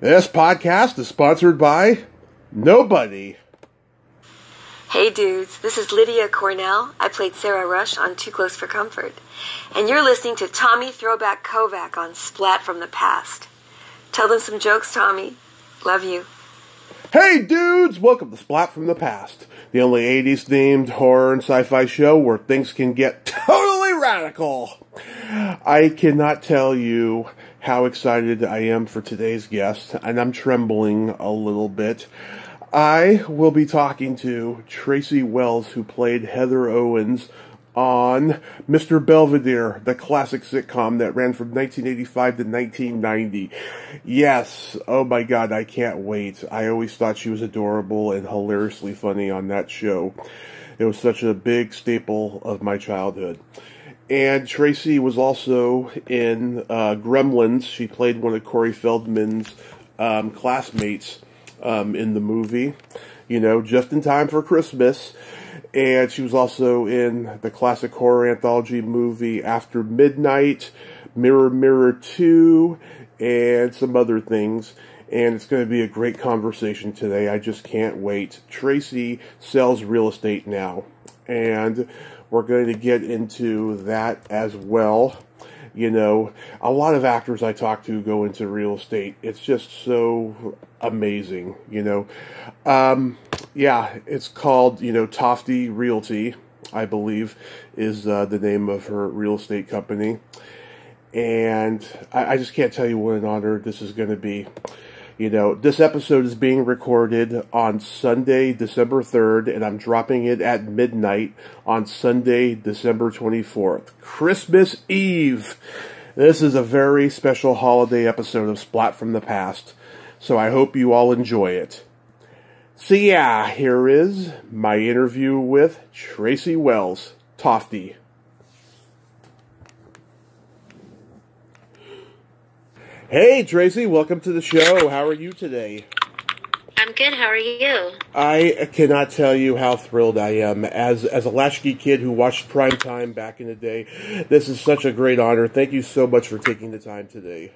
This podcast is sponsored by nobody. Hey dudes, this is Lydia Cornell. I played Sarah Rush on Too Close for Comfort. And you're listening to Tommy Throwback Kovac on Splat from the Past. Tell them some jokes, Tommy. Love you. Hey dudes, welcome to Splat from the Past, the only 80s themed horror and sci-fi show where things can get totally radical. I cannot tell you how excited I am for today's guest, and I'm trembling a little bit. I will be talking to Tracy Wells, who played Heather Owens on Mr. Belvedere, the classic sitcom that ran from 1985 to 1990. Yes, oh my god, I can't wait. I always thought she was adorable and hilariously funny on that show. It was such a big staple of my childhood. And Tracy was also in uh, Gremlins. She played one of Corey Feldman's um, classmates um, in the movie, you know, just in time for Christmas. And she was also in the classic horror anthology movie After Midnight, Mirror Mirror 2, and some other things. And it's going to be a great conversation today. I just can't wait. Tracy sells real estate now. And we're going to get into that as well. You know, a lot of actors I talk to go into real estate. It's just so amazing, you know. Um, yeah, it's called, you know, Tofte Realty, I believe, is uh, the name of her real estate company. And I, I just can't tell you what an honor this is going to be. You know, this episode is being recorded on Sunday, December 3rd, and I'm dropping it at midnight on Sunday, December 24th. Christmas Eve! This is a very special holiday episode of Splat from the Past, so I hope you all enjoy it. So yeah, here is my interview with Tracy Wells, Tofte. Hey Tracy, welcome to the show. How are you today? I'm good. How are you? I cannot tell you how thrilled I am as as a latchkey kid who watched prime time back in the day. This is such a great honor. Thank you so much for taking the time today.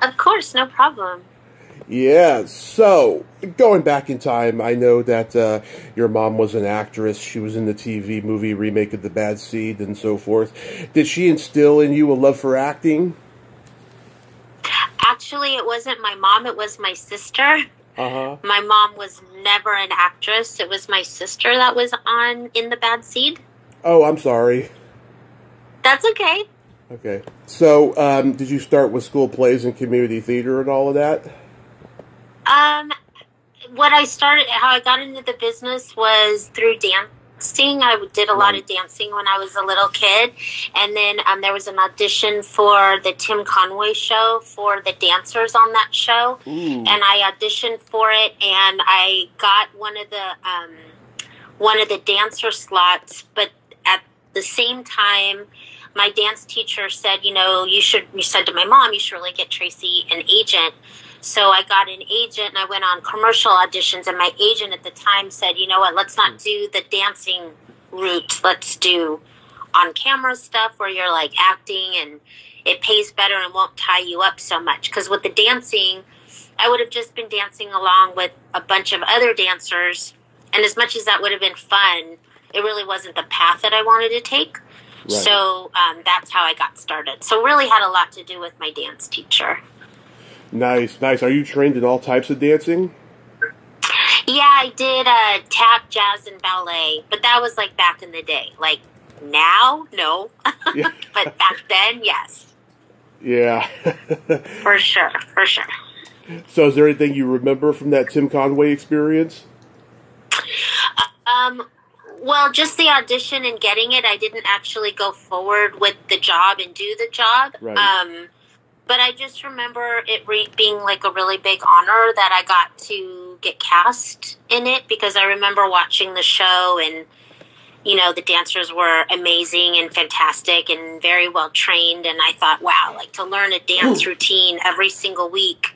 Of course, no problem. Yeah, so going back in time, I know that uh, your mom was an actress. She was in the TV movie remake of The Bad Seed and so forth. Did she instill in you a love for acting? Actually, it wasn't my mom, it was my sister. Uh-huh. My mom was never an actress. It was my sister that was on in The Bad Seed. Oh, I'm sorry. That's okay. Okay. So, um, did you start with school plays and community theater and all of that? Um, what I started, how I got into the business was through dancing. I did a lot of dancing when I was a little kid, and then um, there was an audition for the Tim Conway show for the dancers on that show, Ooh. and I auditioned for it, and I got one of the um, one of the dancer slots, but at the same time. My dance teacher said, "You know, you should." You said to my mom, "You should really get Tracy an agent." So I got an agent and I went on commercial auditions. And my agent at the time said, you know what, let's not do the dancing route. Let's do on camera stuff where you're like acting and it pays better and won't tie you up so much. Because with the dancing, I would have just been dancing along with a bunch of other dancers. And as much as that would have been fun, it really wasn't the path that I wanted to take. Right. So um, that's how I got started. So really had a lot to do with my dance teacher. Nice, nice. Are you trained in all types of dancing? Yeah, I did uh, tap, jazz, and ballet, but that was like back in the day. Like now, no, Yeah. but back then, yes, Yeah. for sure, for sure. so, is there anything you remember from that Tim Conway experience? Um, well, just the audition and getting it. I didn't actually go forward with the job and do the job. Right. Um, but I just remember it re- being like a really big honor that I got to get cast in it because I remember watching the show and you know the dancers were amazing and fantastic and very well trained. And I thought wow like to learn a dance routine every single week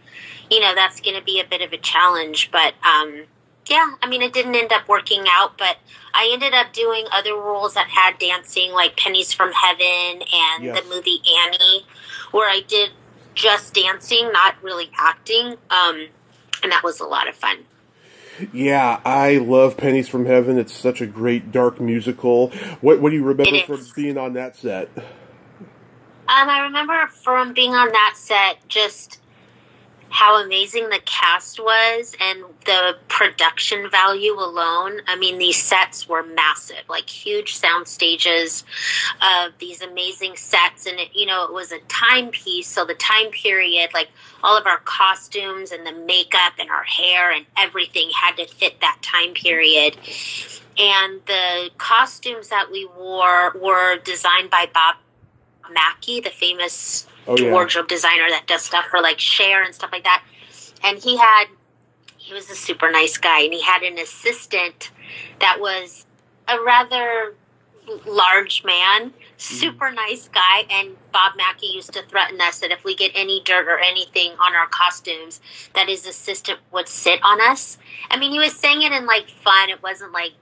you know that's going to be a bit of a challenge. But um yeah, I mean, it didn't end up working out, but I ended up doing other roles that had dancing, like Pennies from Heaven and Yes. the movie Annie, where I did just dancing, not really acting. Um, and that was a lot of fun. Yeah, I love Pennies from Heaven. It's such a great dark musical. What what do you remember from being on that set? Um, I remember from being on that set just how amazing the cast was and the production value alone. I mean, these sets were massive, like huge sound stages of these amazing sets. And, it, you know, it was a timepiece. So the time period, like all of our costumes and the makeup and our hair and everything had to fit that time period. And the costumes that we wore were designed by Bob Mackie, the famous Oh, yeah. wardrobe designer that does stuff for like Cher and stuff like that. And he had, he was a super nice guy, and he had an assistant that was a rather large man, mm-hmm. super nice guy. And Bob Mackie used to threaten us that if we get any dirt or anything on our costumes, that his assistant would sit on us. I mean, he was saying it in like fun. It wasn't like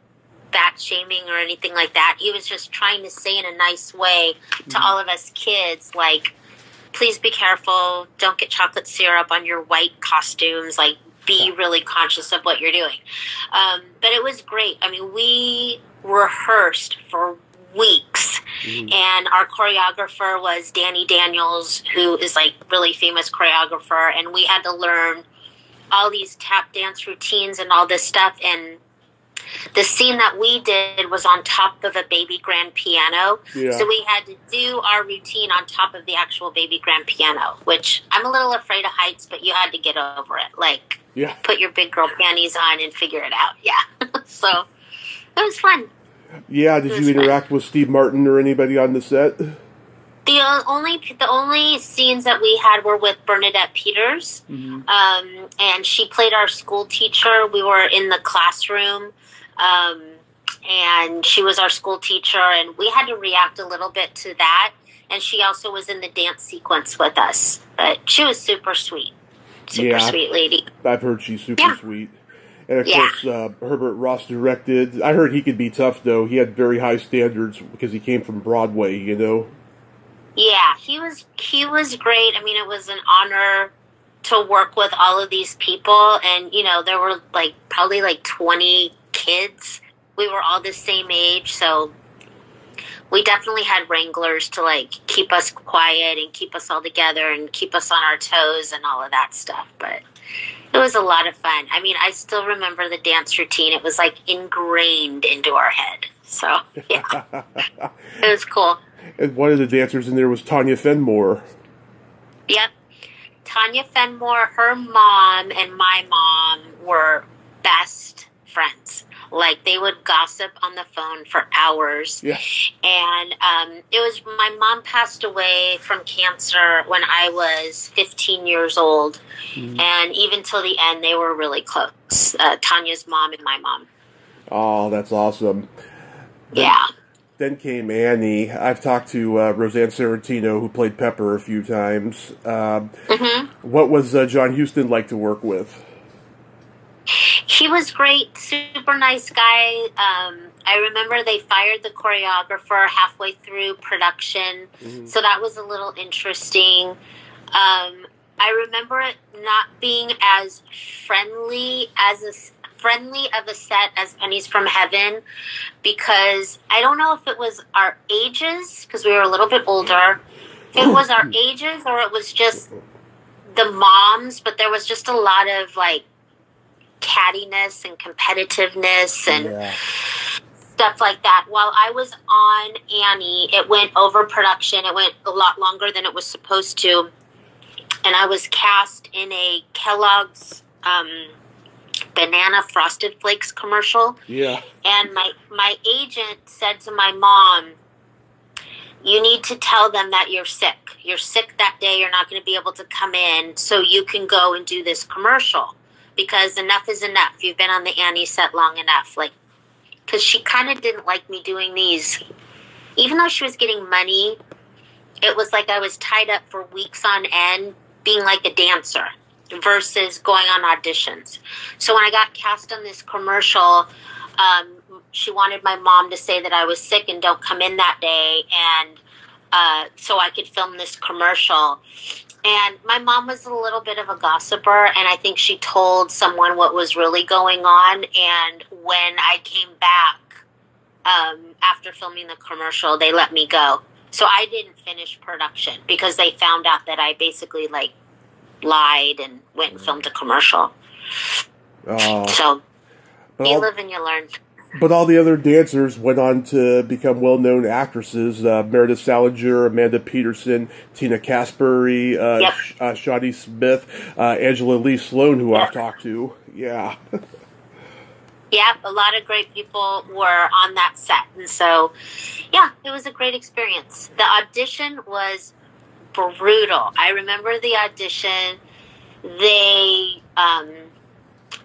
fat shaming or anything like that. He was just trying to say in a nice way to mm-hmm. all of us kids, like, please be careful. Don't get chocolate syrup on your white costumes. Like, be really conscious of what you're doing. Um, but it was great. I mean, we rehearsed for weeks, and our choreographer was Danny Daniels, who is like really famous choreographer, and we had to learn all these tap dance routines and all this stuff and the scene that we did was on top of a baby grand piano. Yeah. So we had to do our routine on top of the actual baby grand piano, which I'm a little afraid of heights, but you had to get over it. Like, Yeah. put your big girl panties on and figure it out. Yeah. so it was fun. Yeah, did you was fun. interact with Steve Martin or anybody on the set? The only the only scenes that we had were with Bernadette Peters, um, and she played our school teacher. We were in the classroom, um, and she was our school teacher, and we had to react a little bit to that. And she also was in the dance sequence with us, but she was super sweet, super Yeah. sweet lady. I've heard she's super Yeah. sweet. And of Yeah. course, uh, Herbert Ross directed. I heard he could be tough, though. He had very high standards because he came from Broadway, you know? Yeah, he was he was great. I mean, it was an honor to work with all of these people and you know, there were like probably like 20 kids. We were all the same age, so we definitely had wranglers to like keep us quiet and keep us all together and keep us on our toes and all of that stuff, but it was a lot of fun. I mean, I still remember the dance routine. It was like ingrained into our head. So, yeah. it was cool. And one of the dancers in there was Tanya Fenmore. Yep. Tanya Fenmore, her mom, and my mom were best friends. Like they would gossip on the phone for hours. Yeah. And um, it was my mom passed away from cancer when I was 15 years old. And even till the end, they were really close. Uh, Tanya's mom and my mom. Oh, that's awesome. Then- Yeah. Then came Annie. I've talked to uh, Rosanne Sorrentino, who played Pepper a few times. Um, hmm what was uh, John Huston like to work with? He was great, super nice guy. Um, I remember they fired the choreographer halfway through production, so that was a little interesting. Um, I remember it not being as friendly as a friendly of a set as Pennies from Heaven because I don't know if it was our ages because we were a little bit older. It was our ages or it was just the moms, but there was just a lot of like cattiness and competitiveness and Yeah. stuff like that. While I was on Annie, it went over production. It went a lot longer than it was supposed to. And I was cast in a Kellogg's um, banana frosted flakes commercial. Yeah. And my, my agent said to my mom, You need to tell them that you're sick. You're sick that day. You're not going to be able to come in, so you can go and do this commercial. Because enough is enough. You've been on the Annie set long enough. Like, because she kind of didn't like me doing these. Even though she was getting money, it was like I was tied up for weeks on end being like a dancer versus going on auditions. So when I got cast on this commercial, um, she wanted my mom to say that I was sick and don't come in that day, and uh, so I could film this commercial. And my mom was a little bit of a gossiper, and I think she told someone what was really going on. And when I came back um, after filming the commercial, they let me go. So I didn't finish production because they found out that I basically like lied and went and filmed a commercial. Oh, So you live and you learn. But all the other dancers went on to become well-known actresses: uh, Meredith Salenger, Amanda Peterson, Tina Caspary, uh, Yep. Sh- uh, Shawnee Smith, uh, Angela Lee Sloan, who I've talked to. Yeah. Yeah, a lot of great people were on that set. And so, yeah, it was a great experience. The audition was brutal. I remember the audition. They, um,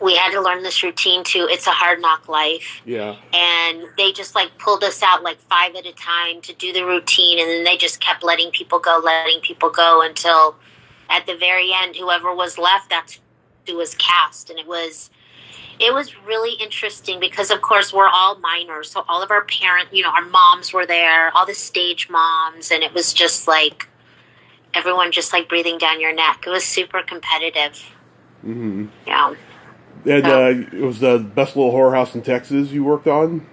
we had to learn this routine too. It's a hard knock life. Yeah. And they just like pulled us out like five at a time to do the routine. And then they just kept letting people go, letting people go until at the very end, whoever was left, that's who was cast. And it was, it was really interesting because of course we're all minors so all of our parent you know our moms were there all the stage moms and it was just like everyone just like breathing down your neck it was super competitive hmm yeah And uh, it was the best little horror house in Texas you worked on.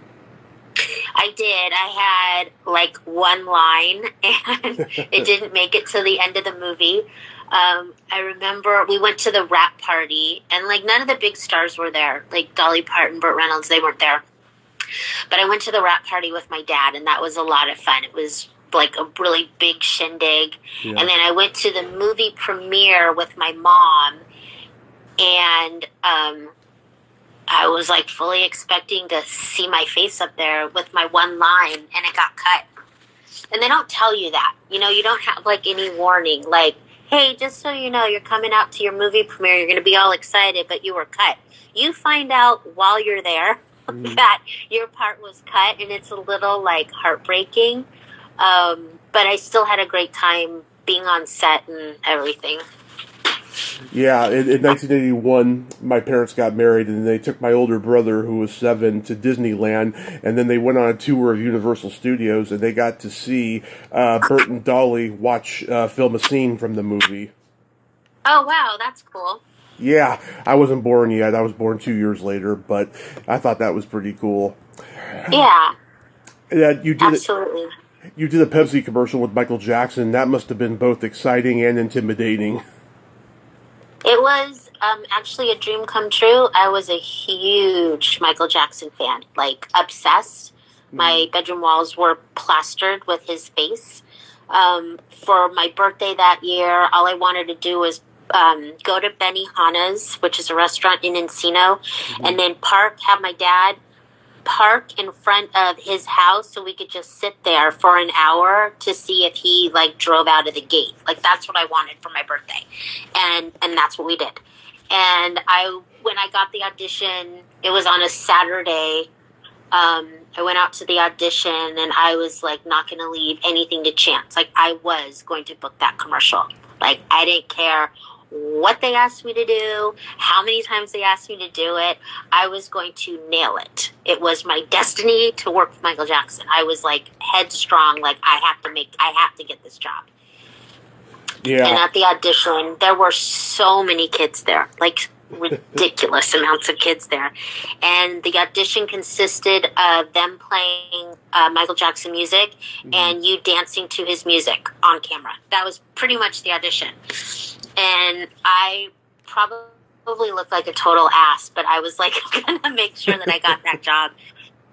i did i had like one line and it didn't make it to the end of the movie um, I remember we went to the rap party, and like none of the big stars were there, like Dolly Parton, Burt Reynolds, they weren't there. But I went to the rap party with my dad, and that was a lot of fun. It was like a really big shindig. Yeah. And then I went to the movie premiere with my mom, and um, I was like fully expecting to see my face up there with my one line, and it got cut. And they don't tell you that. You know, you don't have like any warning, like, hey, just so you know, you're coming out to your movie premiere, you're going to be all excited, but you were cut. You find out while you're there Mhm. that your part was cut, and it's a little like heartbreaking. Um, but I still had a great time being on set and everything. Yeah, in, in 1981, my parents got married, and they took my older brother, who was seven, to Disneyland, and then they went on a tour of Universal Studios, and they got to see uh, Bert and Dolly watch uh, film a scene from the movie. Oh, wow, that's cool. Yeah, I wasn't born yet. I was born two years later, but I thought that was pretty cool. Yeah, Yeah, you did it, you did a Pepsi commercial with Michael Jackson. That must have been both exciting and intimidating. It was um, actually a dream come true. I was a huge Michael Jackson fan, like obsessed. My bedroom walls were plastered with his face. Um, for my birthday that year, all I wanted to do was um, go to Benny Benihana's, which is a restaurant in Encino, and then park, have my dad park in front of his house so we could just sit there for an hour to see if he like drove out of the gate. Like that's what I wanted for my birthday. And and that's what we did. And I when I got the audition, it was on a Saturday. Um, I went out to the audition and I was like not going to leave anything to chance. Like I was going to book that commercial. Like I didn't care what they asked me to do, how many times they asked me to do it. I was going to nail it. It was my destiny to work with Michael Jackson. I was like headstrong, like I have to make, I have to get this job. Yeah. And at the audition, there were so many kids there, like ridiculous amounts of kids there. And the audition consisted of them playing uh, Michael Jackson music and you dancing to his music on camera. That was pretty much the audition. And I probably looked like a total ass, but I was like gonna make sure that I got that job.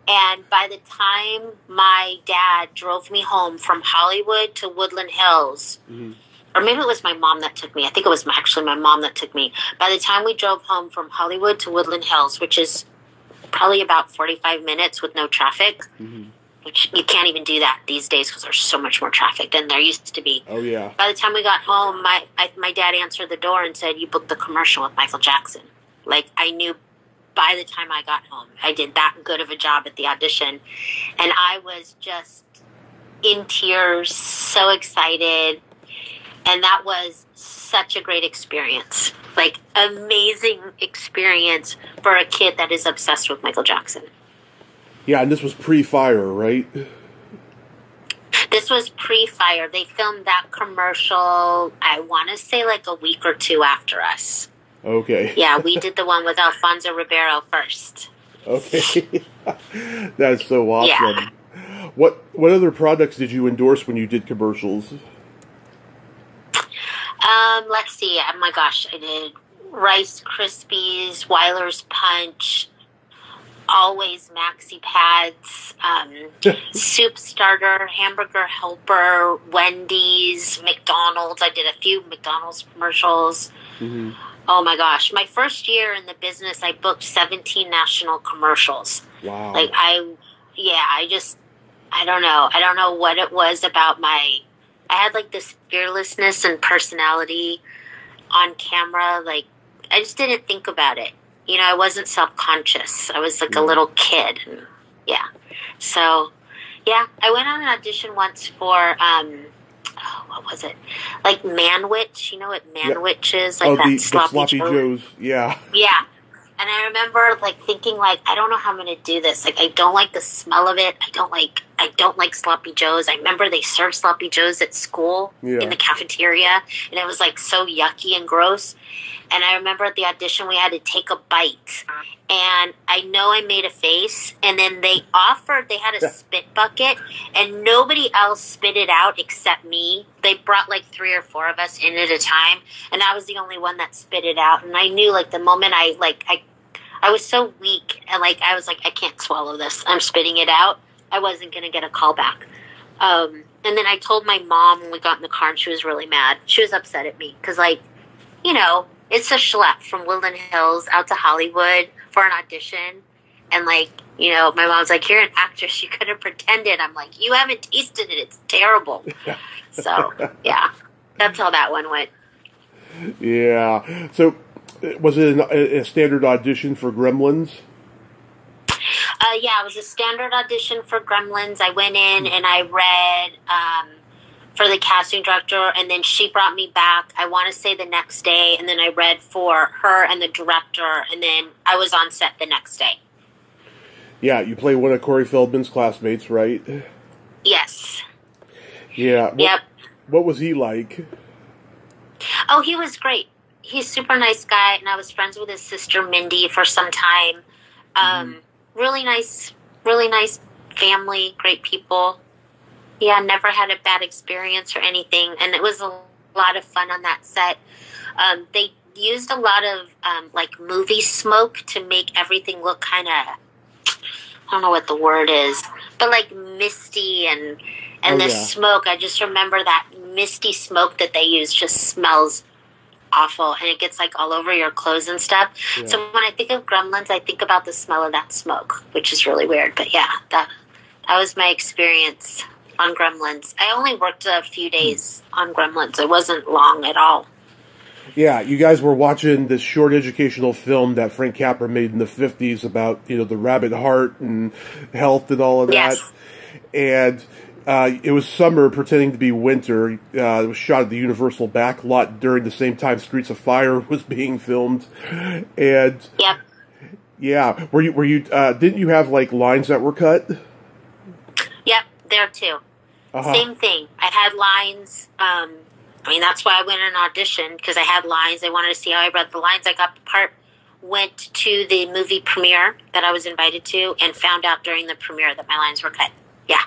And by the time my dad drove me home from Hollywood to Woodland Hills, Mhm. Or maybe it was my mom that took me. I think it was my, actually my mom that took me. By the time we drove home from Hollywood to Woodland Hills, which is probably about 45 minutes with no traffic, Mhm. which you can't even do that these days because there's so much more traffic than there used to be. oh yeah. By the time we got home, my I, my dad answered the door and said, "You booked the commercial with Michael Jackson." Like I knew by the time I got home, I did that good of a job at the audition, and I was just in tears, so excited, and that was such a great experience. Like amazing experience for a kid that is obsessed with Michael Jackson. Yeah, and this was pre-fire, right? This was pre-fire. They filmed that commercial. I want to say like a week or two after us. Okay. Yeah, we did the one with Alfonso Ribeiro first. Okay. That's so awesome. Yeah. What what other products did you endorse when you did commercials? Um, let's see. Oh my gosh, I did Rice Krispies, Wyler's Punch, Always Maxi Pads, um, Soup Starter, Hamburger Helper, Wendy's, McDonald's. I did a few McDonald's commercials. Mm-hmm. Oh my gosh. My first year in the business, I booked 17 national commercials. Wow. Like, I, yeah, I just, I don't know. I don't know what it was about my, I had like this fearlessness and personality on camera. Like, I just didn't think about it. You know, I wasn't self conscious. I was like a little kid. Yeah. So, yeah, I went on an audition once for, um, oh, what was it? Like Manwich. You know what Manwich yeah. is? Like oh, that the, sloppy, the sloppy Joe. Joes. Yeah. Yeah. And I remember like thinking like I don't know how I'm going to do this. Like I don't like the smell of it. I don't like I don't like sloppy joes. I remember they served sloppy joes at school yeah. in the cafeteria and it was like so yucky and gross. And I remember at the audition we had to take a bite. And I know I made a face and then they offered they had a spit bucket and nobody else spit it out except me. They brought like three or four of us in at a time and I was the only one that spit it out and I knew like the moment I like I I was so weak and like I was like I can't swallow this. I'm spitting it out. I wasn't going to get a call back. Um, and then I told my mom when we got in the car and she was really mad. She was upset at me because like, you know, it's a schlep from Woodland Hills out to Hollywood for an audition. And like, you know, my mom's like, you're an actress. You could have pretended. I'm like, you haven't tasted it. It's terrible. so yeah, that's how that one went. Yeah. So was it a, a standard audition for Gremlins? Uh, yeah, it was a standard audition for Gremlins. I went in and I read um, for the casting director, and then she brought me back. I want to say the next day, and then I read for her and the director, and then I was on set the next day. Yeah, you play one of Corey Feldman's classmates, right? Yes. Yeah. What, yep. What was he like? Oh, he was great. He's super nice guy, and I was friends with his sister Mindy for some time. Um, mm really nice, really nice family, great people. Yeah, never had a bad experience or anything, and it was a lot of fun on that set. Um, they used a lot of um, like movie smoke to make everything look kind of I don't know what the word is, but like misty and and Oh, the yeah. smoke. I just remember that misty smoke that they use just smells awful and it gets like all over your clothes and stuff. Yeah. So when I think of gremlins, I think about the smell of that smoke, which is really weird. But yeah, that that was my experience on gremlins. I only worked a few days on gremlins. It wasn't long at all. Yeah, you guys were watching this short educational film that Frank Capra made in the 50s about, you know, the rabbit heart and health and all of that. Yes. And uh, it was summer pretending to be winter. Uh, it was shot at the Universal back lot during the same time Streets of Fire was being filmed. And Yep. yeah, were you, were you, uh, didn't you have like lines that were cut? Yep, there too. Uh-huh. Same thing. I had lines. Um, I mean, that's why I went in an audition because I had lines. They wanted to see how I read the lines. I got the part. Went to the movie premiere that I was invited to, and found out during the premiere that my lines were cut. Yeah,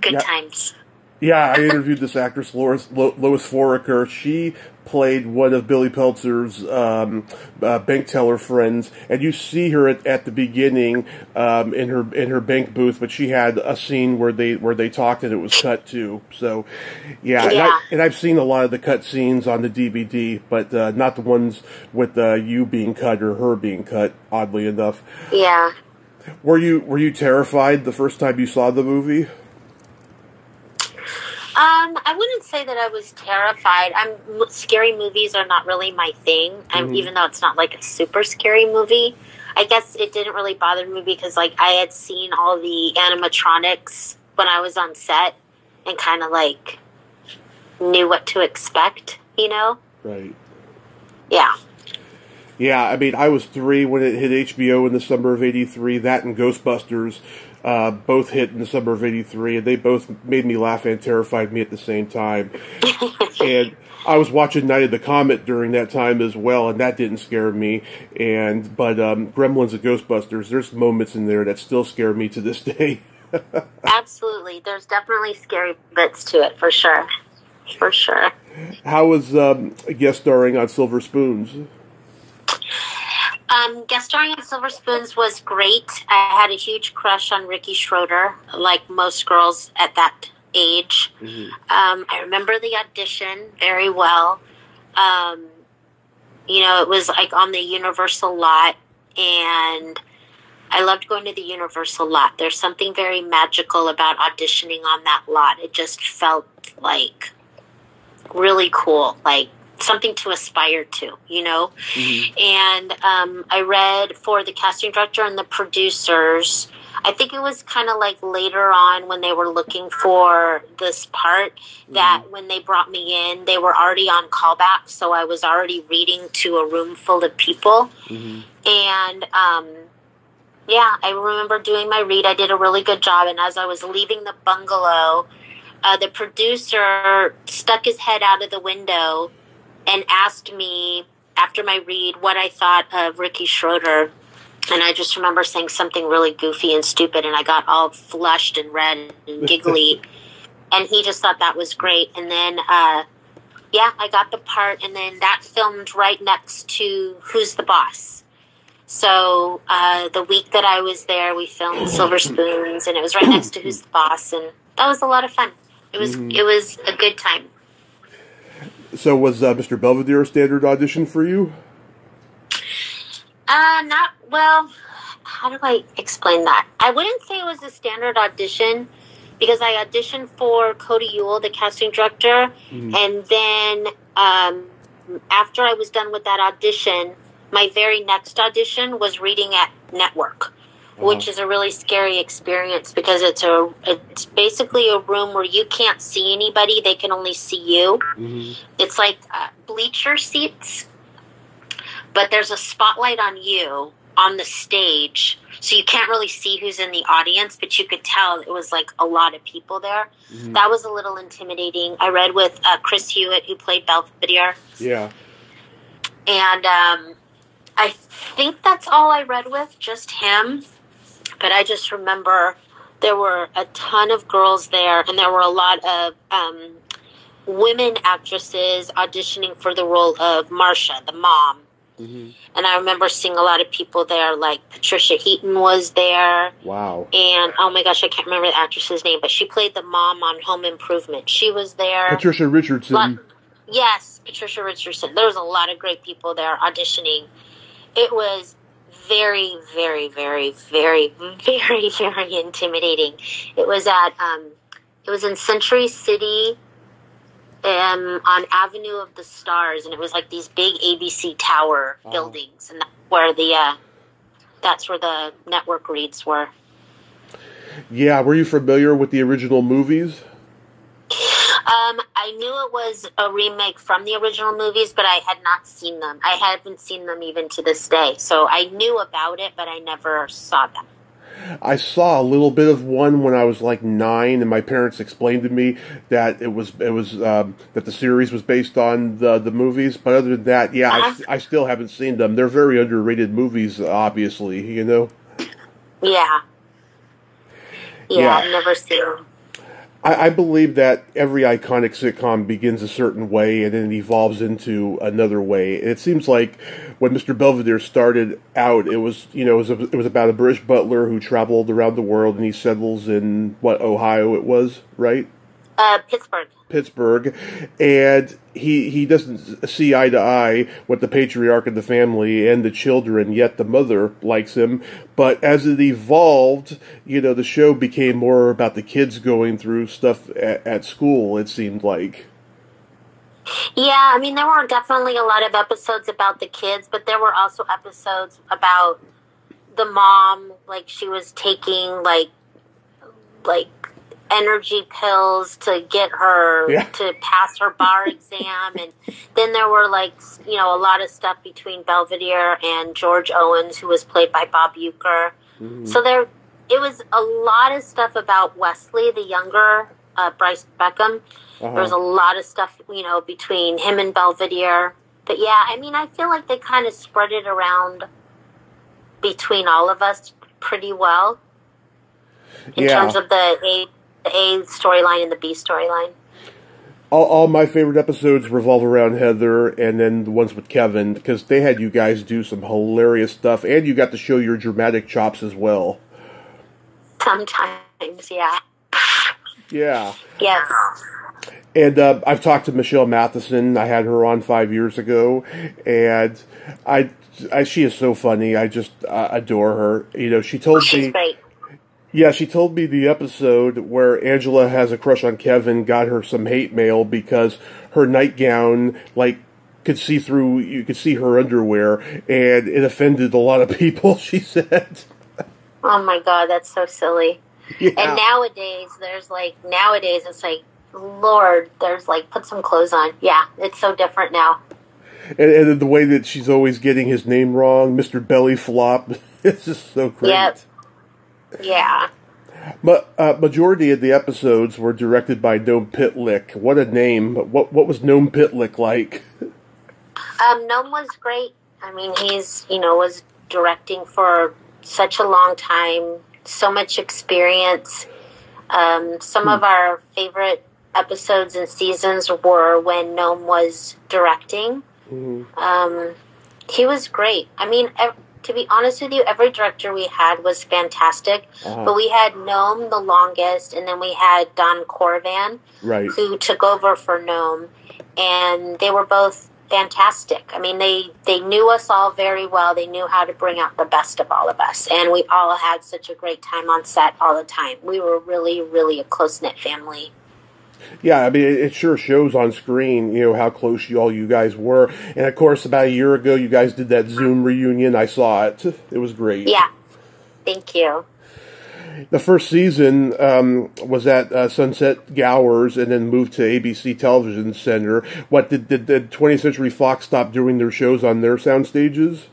good Yeah. times. Yeah, I interviewed this actress, Lois, Lo, Lois Foraker. She played one of Billy Peltzer's um, uh, bank teller friends, and you see her at, at the beginning um, in her in her bank booth. But she had a scene where they where they talked, and it was cut too. So, yeah, And, I, Yeah. and I've seen a lot of the cut scenes on the DVD, but uh, not the ones with uh, you being cut or her being cut. Oddly enough, Yeah. were you were you terrified the first time you saw the movie? Um, I wouldn't say that I was terrified. I'm scary movies are not really my thing. Um, Mhm. even though it's not like a super scary movie. I guess it didn't really bother me because like I had seen all the animatronics when I was on set and kind of like knew what to expect. You know? Right. Yeah. Yeah, I mean, I was three when it hit HBO in the summer of '83. That and Ghostbusters uh, both hit in the summer of '83, and they both made me laugh and terrified me at the same time. and I was watching Night of the Comet during that time as well, and that didn't scare me. And but um, Gremlins and Ghostbusters, there's moments in there that still scare me to this day. Absolutely, there's definitely scary bits to it for sure, for sure. How was um, guest starring on Silver Spoons? Um, guest starring on Silver Spoons was great. I had a huge crush on Ricky Schroder, like most girls at that age. Mm-hmm. Um, I remember the audition very well. Um, you know, it was like on the Universal lot, and I loved going to the Universal lot. There's something very magical about auditioning on that lot. It just felt like really cool, like something to aspire to, you know? Mm-hmm. And um, I read for the casting director and the producers. I think it was kind of like later on when they were looking for this part that mm-hmm. when they brought me in, they were already on callback. So I was already reading to a room full of people. Mm-hmm. And, um, yeah, I remember doing my read. I did a really good job. And as I was leaving the bungalow, uh, the producer stuck his head out of the window and asked me after my read what I thought of Ricky Schroder. And I just remember saying something really goofy and stupid, and I got all flushed and red and giggly. and he just thought that was great. And then, uh, yeah, I got the part, and then that filmed right next to Who's the Boss. So uh, the week that I was there, we filmed Silver Spoons, and it was right next to Who's the Boss, and that was a lot of fun. It was mm-hmm. it was a good time. So was uh, Mr. Belvedere a standard audition for you? Uh, not well. How do I explain that? I wouldn't say it was a standard audition because I auditioned for Cody Ewell, the casting director, mm-hmm. and then um, after I was done with that audition, my very next audition was reading at Network uh-huh. which is a really scary experience because it's a it's basically a room where you can't see anybody; they can only see you. Mm-hmm. It's like uh, bleacher seats, but there's a spotlight on you on the stage, so you can't really see who's in the audience, but you could tell it was like a lot of people there. Mm-hmm. That was a little intimidating. I read with uh, Chris Hewitt, who played Belvedere. Yeah, and um, I think that's all I read with, just him. But I just remember there were a ton of girls there, and there were a lot of um, women actresses auditioning for the role of Marcia, the mom. Mm-hmm. And I remember seeing a lot of people there, like Patricia Heaton was there. Wow. And oh my gosh, I can't remember the actress's name, but she played the mom on Home Improvement. She was there. Patricia Richardson. Lot, yes, Patricia Richardson. There was a lot of great people there auditioning. It was very, very, very, very, very, very intimidating. It was at, um, it was in Century City, um, on Avenue of the Stars, and it was like these big ABC Tower wow. buildings, and that's where the, uh, that's where the network reads were. Yeah, were you familiar with the original movies? Um, I knew it was a remake from the original movies, but I had not seen them. I haven't seen them even to this day. So I knew about it, but I never saw them. I saw a little bit of one when I was like nine, and my parents explained to me that it was it was um, that the series was based on the the movies. But other than that, yeah, uh-huh. I, I still haven't seen them. They're very underrated movies, obviously. You know. Yeah. Yeah, yeah. I've never seen them. I, I, believe that every iconic sitcom begins a certain way and then evolves into another way. it seems like when Mr. Belvedere started out, it was you know it was, a, it was about a British butler who traveled around the world and he settles in what Ohio it was, right? Uh, Pittsburgh. Pittsburgh, and he he doesn't see eye to eye with the patriarch of the family and the children. Yet the mother likes him. But as it evolved, you know, the show became more about the kids going through stuff at, at school. It seemed like. Yeah, I mean, there were definitely a lot of episodes about the kids, but there were also episodes about the mom, like she was taking like like energy pills to get her yeah. to pass her bar exam and then there were like you know a lot of stuff between belvedere and george owens who was played by bob Uecker. Mm-hmm. so there it was a lot of stuff about Wesley, the younger uh, Brice Beckham. Uh-huh. There was a lot of stuff, you know, between him and Belvedere. But yeah, I mean, I feel like they kind of spread it around between all of us pretty well in Yeah. terms of the A, the A storyline and the B storyline. all, all my favorite episodes revolve around Heather and then the ones with Kevin because they had you guys do some hilarious stuff and you got to show your dramatic chops as well. Sometimes, yeah. Yeah. Yes. And uh, I've talked to Michele Matheson. I had her on five years ago, and I, I she is so funny. I just uh, adore her. You know, she told She's me, great. Yeah, she told me the episode where Angela has a crush on Kevin got her some hate mail because her nightgown, like, could see through. You could see her underwear, and it offended a lot of people. She said, Oh my god, that's so silly. yeah. And nowadays, there's like nowadays it's like, Lord, there's like put some clothes on. Yeah, it's so different now. and, and the way that she's always getting his name wrong, Mr. Belly Flop. It's just so great. Yep. Yeah. But uh, majority of the episodes were directed by Noam Pitlik. What a name! What what was Noam Pitlik like? Um, Noam was great. I mean, he's you know was directing for such a long time, so much experience. Um, some of our favorite episodes and seasons were when Noam was directing. Um, he was great. I mean, to be honest with you, every director we had was fantastic. Uh-huh. But we had Noam the longest, and then we had Don Corvan Right. who took over for Noam, and they were both fantastic. I mean, they they knew us all very well. They knew how to bring out the best of all of us, and we all had such a great time on set all the time. We were really, really a close knit family. Yeah, I mean, it, it sure shows on screen, you know, how close you all you guys were. And of course, about a year ago, you guys did that Zoom reunion. I saw it. It was great. Yeah, thank you. The first season um, was at uh, Sunset Gowers, and then moved to ABC Television Center. What did, did did 20th Century Fox stop doing their shows on their sound stages?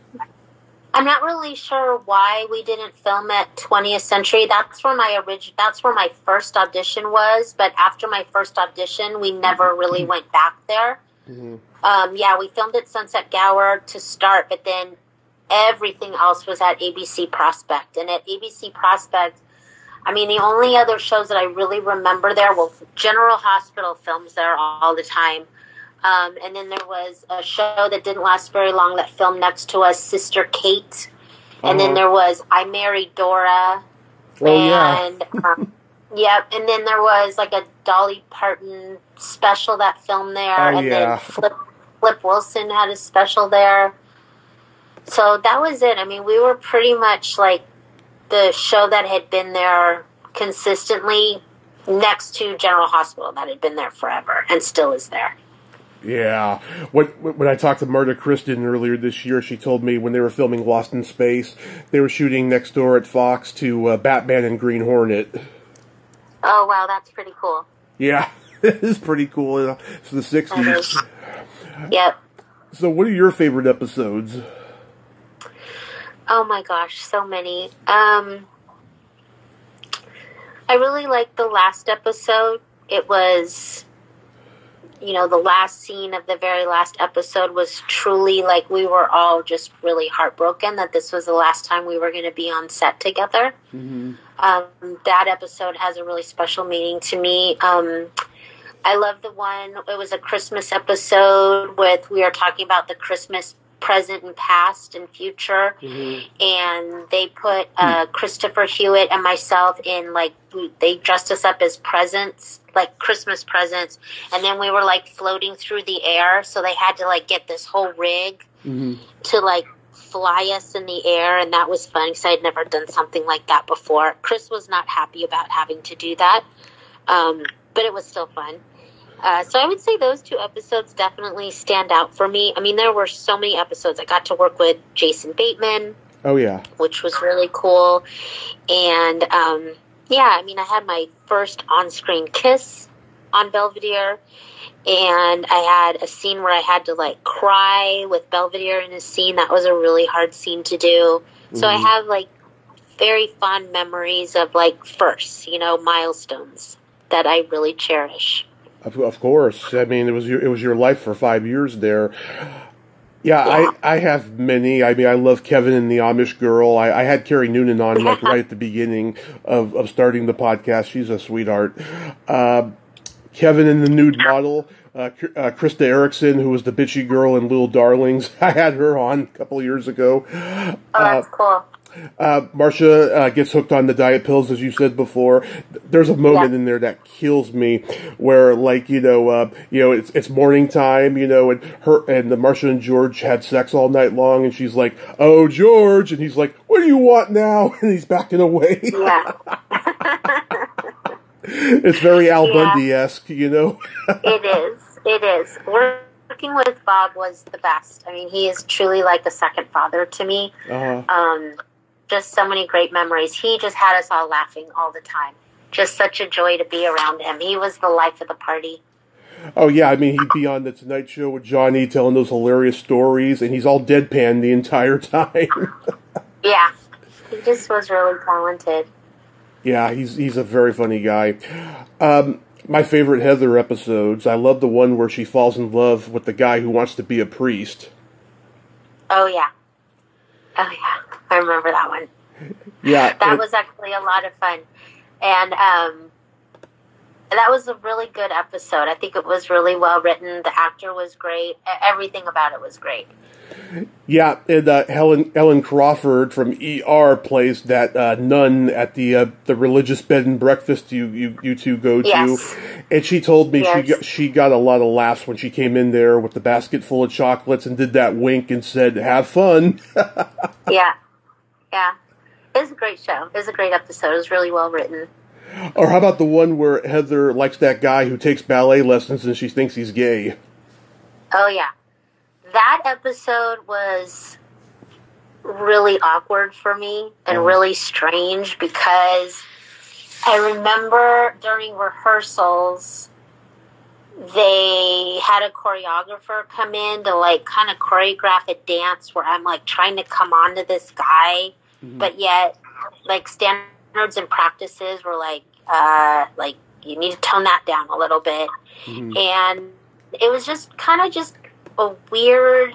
I'm not really sure why we didn't film at 20th Century. That's where my origin. That's where my first audition was. But after my first audition, we never really went back there. Um, yeah, we filmed at Sunset Gower to start, but then everything else was at ABC Prospect. And at ABC Prospect, I mean, the only other shows that I really remember there were General Hospital films there all the time. Um, and then there was a show that didn't last very long that filmed next to us, Sister Kate. And then Uh-huh. there was I Married Dora. Oh, yeah. and, um, yep. And then there was like a Dolly Parton special that filmed there. Oh, and yeah. then Flip, Flip Wilson had a special there. So that was it. I mean, we were pretty much like the show that had been there consistently next to General Hospital that had been there forever and still is there. Yeah. When, when I talked to Marta Kristen earlier this year, she told me when they were filming Lost in Space, they were shooting next door at Fox to uh, Batman and Green Hornet. Oh, wow, that's pretty cool. Yeah, it is pretty cool. It's the 60s. Yep. So, what are your favorite episodes? Oh my gosh, so many. Um, I really liked the last episode. It was, you know, the last scene of the very last episode was truly like we were all just really heartbroken that this was the last time we were going to be on set together. Um, that episode has a really special meaning to me. Um, I love the one. It was a Christmas episode with we are talking about the Christmas present and past and future, and they put uh, Christopher Hewitt and myself in like they dressed us up as presents, like Christmas presents, and then we were like floating through the air. So they had to like get this whole rig to like fly us in the air, and that was fun because I had never done something like that before. Chris was not happy about having to do that, um, but it was still fun. Uh, so I would say those two episodes definitely stand out for me. I mean, there were so many episodes. I got to work with Jason Bateman, Oh, yeah. which was really cool, and um, yeah, I mean, I had my first on-screen kiss on Belvedere, and I had a scene where I had to like cry with Belvedere in a scene. That was a really hard scene to do. So I have like very fond memories of like firsts, you know, milestones that I really cherish. Of, of course, I mean it was your it was your life for five years there. Yeah, Yeah. I, I have many. I mean, I love Kevin and the Amish Girl. I, I had Carrie Noonan on like right at the beginning of, of starting the podcast. She's a sweetheart. Uh, Kevin and the Nude Model. Uh, uh, Krista Errickson, who was the bitchy girl in Little Darlings. I had her on a couple of years ago. Oh, that's cool. Uh, Marsha uh, gets hooked on the diet pills, as you said before. There's a moment Yeah. in there that kills me, where like you know, uh, you know, it's it's morning time, you know, and her and the Marsha and George had sex all night long, and she's like, "Oh, George," and he's like, "What do you want now?" And he's backing away. Yeah, it's very Al Yeah. Bundy esque, you know. it is. It is. Working with Bob was the best. I mean, he is truly like a second father to me. uh, Um, just so many great memories. He just had us all laughing all the time. Just such a joy to be around him. He was the life of the party. oh yeah, I mean, he'd be on the Tonight Show with Johnny, telling those hilarious stories, and he's all deadpan the entire time. Yeah, he just was really talented. Yeah, he's he's a very funny guy. Um, my favorite Heather episodes. I love the one where she falls in love with the guy who wants to be a priest. Oh yeah, oh yeah, I remember that one. Yeah, That and- was actually a lot of fun, and um, that was a really good episode. I think it was really well written. The actor was great. Everything about it was great. yeah, and uh, Helen Ellen Crawford from ER plays that uh, nun at the uh, the religious bed and breakfast you you, you two go to, Yes. and she told me she got, she got a lot of laughs when she came in there with the basket full of chocolates and did that wink and said, "Have fun." Yeah, yeah. It was a great show. It was a great episode. It was really well written. or how about the one where Heather likes that guy who takes ballet lessons and she thinks he's gay? Oh yeah, that episode was really awkward for me and Oh. really strange because I remember during rehearsals they had a choreographer come in to like kind of choreograph a dance where I'm like trying to come on to this guy, but yet like standards and practices were like uh like you need to tone that down a little bit. Mhm. and it was just kind of just a weird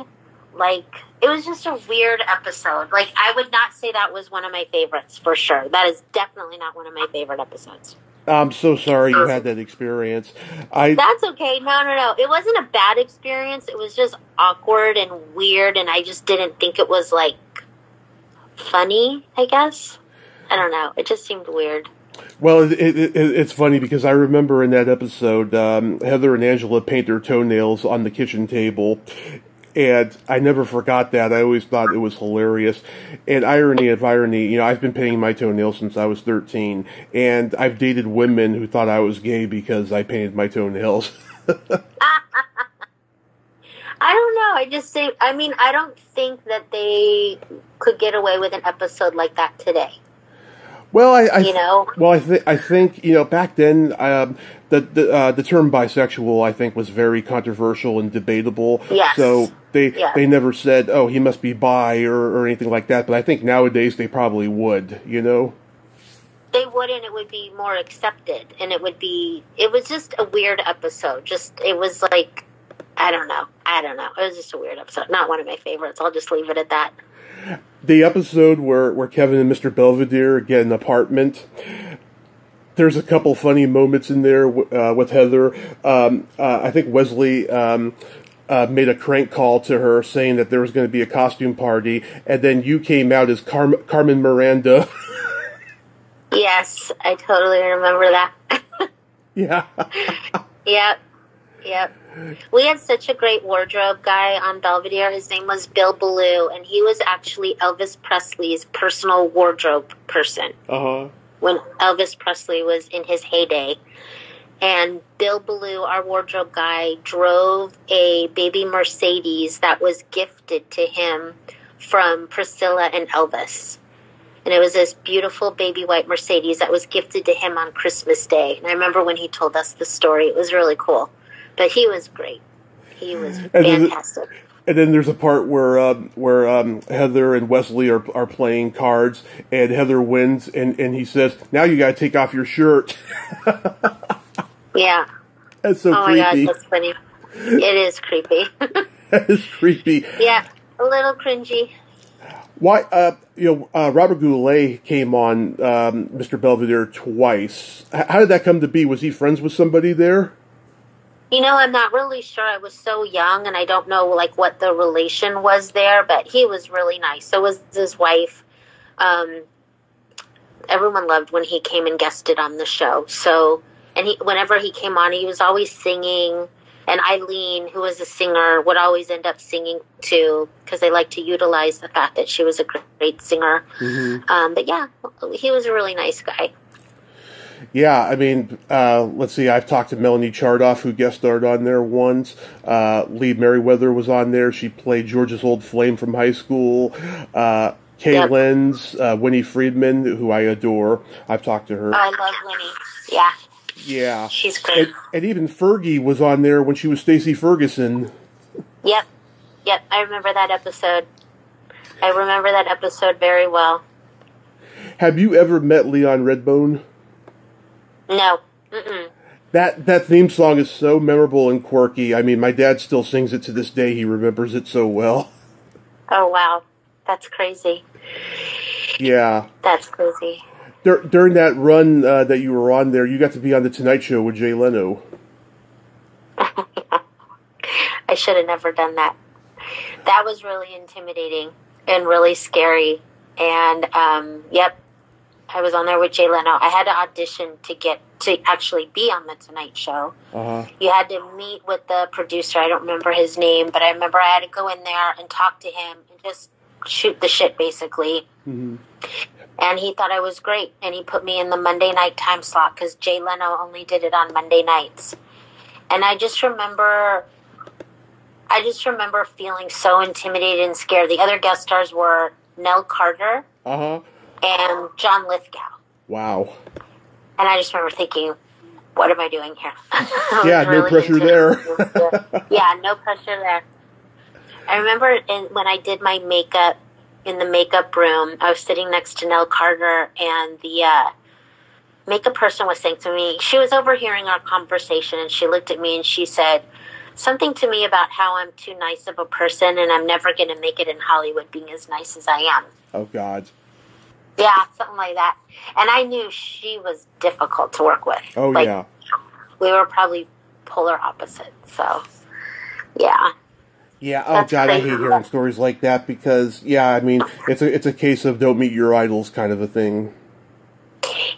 like it was just a weird episode. Like i would not say that was one of my favorites for sure. That is definitely not one of my favorite episodes. I'm so sorry you had that experience. I that's okay. No no no. It wasn't a bad experience. It was just awkward and weird and i just didn't think it was like funny i guess i don't know it just seemed weird well, it, it, it, it's funny because I remember in that episode, um, Heather and Angela paint their toenails on the kitchen table, and I never forgot that. I always thought it was hilarious. And irony of irony, you know, I've been painting my toenails since I was 13, and I've dated women who thought I was gay because I painted my toenails. I don't know. I just say, I mean, I don't think that they could get away with an episode like that today. Well, I, I You know? Well, I think I think you know back then um, the the uh, the term bisexual I think was very controversial and debatable. Yes. So they they never said oh he must be bi or, or anything like that. But I think nowadays they probably would. You know. They wouldn't, it would be more accepted. And it would be, it was just a weird episode. Just, it was like, I don't know. I don't know. It was just a weird episode. Not one of my favorites. I'll just leave it at that. The episode where where Kevin and Mr. Belvedere get an apartment. There's a couple funny moments in there uh, with Heather. Um, uh, I think Wesley um, uh, made a crank call to her saying that there was going to be a costume party, and then you came out as Car- Carmen Miranda. Yes, I totally remember that. yeah. Yep. Yep. We had such a great wardrobe guy on Belvedere. His name was Bill Ballou, and he was actually Elvis Presley's personal wardrobe person Uh huh. when Elvis Presley was in his heyday. And Bill Ballou, our wardrobe guy, drove a baby Mercedes that was gifted to him from Priscilla and Elvis. And it was this beautiful baby white Mercedes that was gifted to him on Christmas Day. And I remember when he told us the story, it was really cool. But he was great. He was then the- fantastic. And then there's a part where um, where um, Heather and Wesley are are playing cards, and Heather wins, and, and he says, "Now you got to take off your shirt." Yeah. That's so oh creepy. my gosh, that's funny. It is creepy. that is creepy. yeah, a little cringy. Why? Uh, you know, uh, Robert Goulet came on um, Mr. Belvedere twice. How did that come to be? Was he friends with somebody there? You know, I'm not really sure. I was so young, and I don't know like what the relation was there. But he was really nice. So was his wife. Um, everyone loved when he came and guested on the show. So, and he whenever he came on, he was always singing. And Ilene, who was a singer, would always end up singing too because they like to utilize the fact that she was a great singer. Um, but yeah, he was a really nice guy. Yeah, I mean, uh, let's see. I've talked to Melanie Chartoff, who guest starred on there once. Uh, Lee Meriwether was on there. She played George's old flame from high school. Uh, Kay Yep. Lenz, uh, Winnie Freedman, who I adore. I've talked to her. I love Winnie. Yeah, yeah, she's great. and, and even Fergie was on there when she was Stacy Ferguson. Yep. Yep. I remember that episode. I remember that episode very well. Have you ever met Leon Redbone? No. Mm-mm. That that theme song is so memorable and quirky. I mean, my dad still sings it to this day. He remembers it so well. Oh, wow. That's crazy. Yeah. That's crazy. Dur- during that run uh, that you were on there, you got to be on the Tonight Show with Jay Leno. I should have never done that. That was really intimidating and really scary. And, um, yep, I was on there with Jay Leno. I had to audition to get to actually be on the Tonight Show. Uh huh. you had to meet with the producer. I don't remember his name, but I remember I had to go in there and talk to him and just shoot the shit basically. hmm And he thought I was great, and he put me in the Monday night time slot because Jay Leno only did it on Monday nights. And I just remember, I just remember feeling so intimidated and scared. The other guest stars were Nell Carter Uh huh. And John Lithgow, Wow. and I just remember thinking, "What am I doing here?" Yeah, no pressure there. yeah, no pressure there. I remember in, when I did my makeup in the makeup room, I was sitting next to Nell Carter, and the uh, makeup person was saying to me, she was overhearing our conversation, and she looked at me and she said something to me about how I'm too nice of a person and I'm never going to make it in Hollywood being as nice as I am. Oh God. Yeah, something like that. And I knew she was difficult to work with. Oh Like, yeah. We were probably polar opposites. So, yeah. Yeah. Oh That's God, I hate hearing stories like that because yeah, I mean, it's a it's a case of don't meet your idols kind of a thing.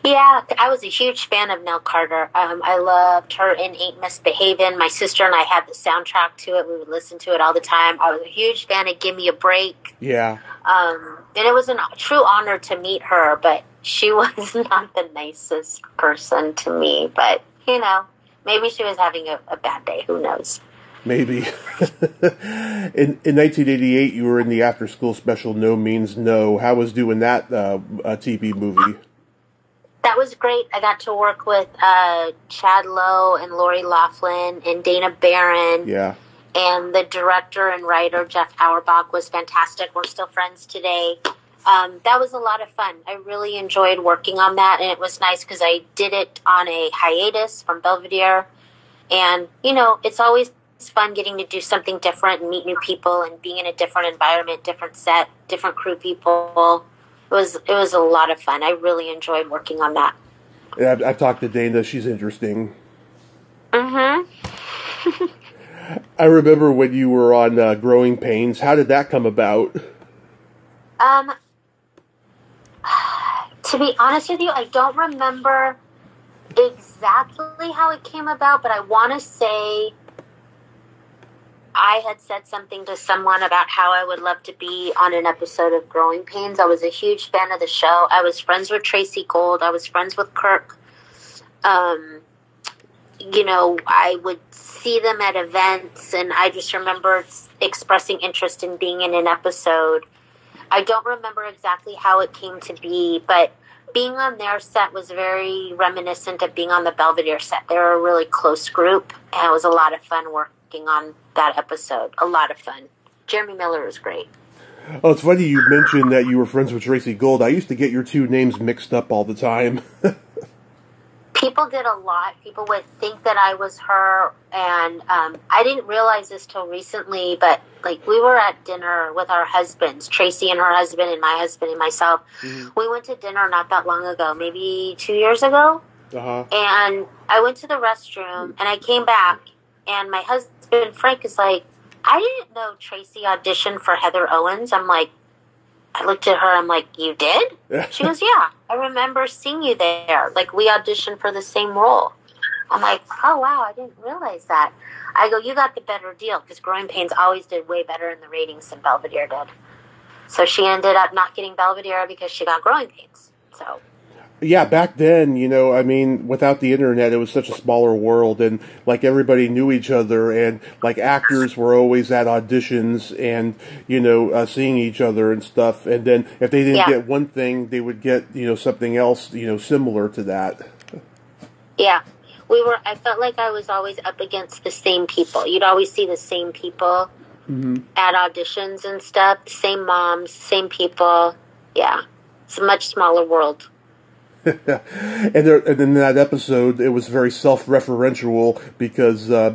Yeah, I was a huge fan of Nell Carter. Um, I loved her in Ain't Misbehavin'. My sister and I had the soundtrack to it. We would listen to it all the time. I was a huge fan of Give Me a Break. Yeah. Um, and it was a true honor to meet her, but she was not the nicest person to me. But, you know, maybe she was having a, a bad day. Who knows? Maybe. in in 1988, you were in the after school special No Means No. How was doing that uh, uh, TV movie? That was great. I got to work with uh, Chad Lowe and Lori Loughlin and Dana Barron. Yeah. And the director and writer Jeff Auerbach was fantastic. We're still friends today. Um, that was a lot of fun. I really enjoyed working on that, and it was nice because I did it on a hiatus from Belvedere. And you know, it's always fun getting to do something different and meet new people and being in a different environment, different set, different crew people. It was it was a lot of fun. I really enjoyed working on that. And I've, I've talked to Dana. She's interesting. Mm-hmm. I remember when you were on uh, Growing Pains. How did that come about? Um, to be honest with you, I don't remember exactly how it came about, but I want to say I had said something to someone about how I would love to be on an episode of Growing Pains. I was a huge fan of the show. I was friends with Tracey Gold. I was friends with Kirk. Um, you know, I would see them at events, and I just remember expressing interest in being in an episode. I don't remember exactly how it came to be, but being on their set was very reminiscent of being on the Belvedere set. They were a really close group, and it was a lot of fun working on that episode. A lot of fun. Jeremy Miller is great. Oh, it's funny you mentioned that you were friends with Tracey Gold. I used to get your two names mixed up all the time. People did a lot. People would think that I was her, and um, I didn't realize this till recently. But like, we were at dinner with our husbands, Tracy and her husband, and my husband and myself. Mm-hmm. We went to dinner not that long ago, maybe two years ago. Uh-huh. And I went to the restroom, and I came back, and my husband Frank is like, "I didn't know Tracy auditioned for Heather Owens." I'm like, I looked at her. I'm like, "You did?" She goes, "Yeah, I remember seeing you there. Like we auditioned for the same role." I'm like, "Oh wow, I didn't realize that." I go, "You got the better deal because Growing Pains always did way better in the ratings than Belvedere did." So she ended up not getting Belvedere because she got Growing Pains. So yeah, back then, you know, I mean, without the internet, it was such a smaller world, and like everybody knew each other, and like actors were always at auditions and you know uh, seeing each other and stuff. And then if they didn't yeah. get one thing, they would get you know something else, you know, similar to that. Yeah, we were. I felt like I was always up against the same people. You'd always see the same people mm-hmm. at auditions and stuff. Same moms, same people. Yeah, it's a much smaller world. And, there, and in that episode, it was very self-referential because uh,